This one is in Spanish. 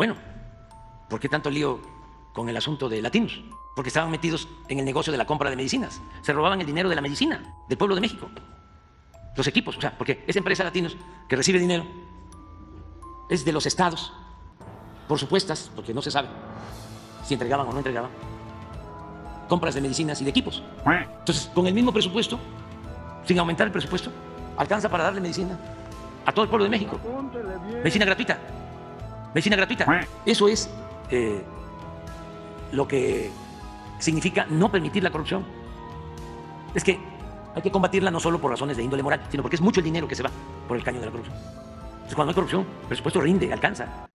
Bueno, ¿por qué tanto lío con el asunto de latinos? Porque estaban metidos en el negocio de la compra de medicinas. Se robaban el dinero de la medicina del pueblo de México. Los equipos, o sea, porque esa empresa latinos que recibe dinero es de los estados, por supuestas, porque no se sabe si entregaban o no entregaban, compras de medicinas y de equipos. Entonces, con el mismo presupuesto, sin aumentar el presupuesto, alcanza para darle medicina a todo el pueblo de México. Medicina gratuita. Medicina gratuita. Eso es eh, lo que significa no permitir la corrupción. Es que hay que combatirla no solo por razones de índole moral, sino porque es mucho el dinero que se va por el caño de la corrupción. Entonces, cuando hay corrupción, el presupuesto rinde, alcanza.